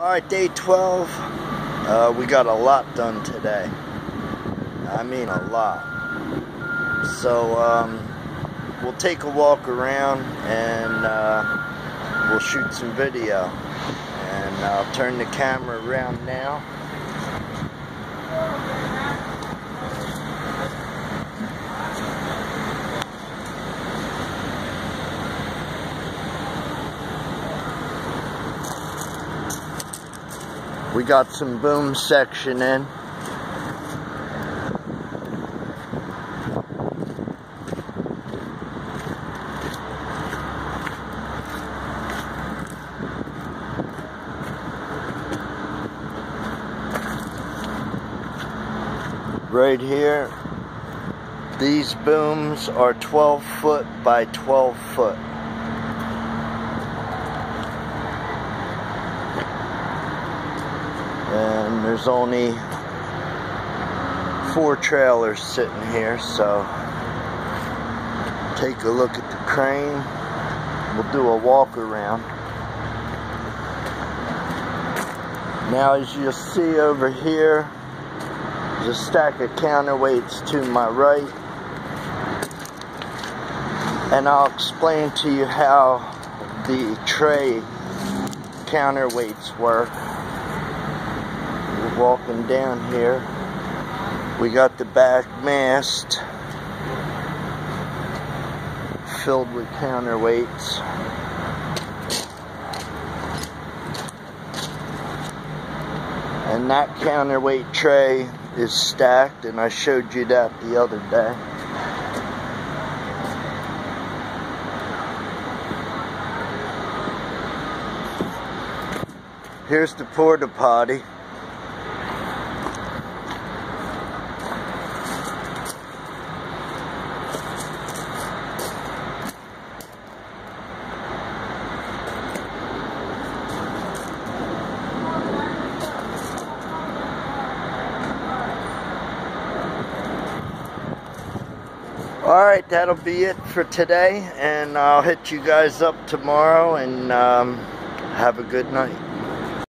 Alright, day 12. Uh, we got a lot done today. I mean a lot. So, um, we'll take a walk around and uh, we'll shoot some video. And I'll turn the camera around now. We got some boom section in. Right here, these booms are 12 foot by 12 foot. And there's only four trailers sitting here so take a look at the crane. We'll do a walk around. Now as you'll see over here there's a stack of counterweights to my right. And I'll explain to you how the tray counterweights work walking down here. We got the back mast filled with counterweights. And that counterweight tray is stacked and I showed you that the other day. Here's the porta potty. Alright, that'll be it for today, and I'll hit you guys up tomorrow, and um, have a good night.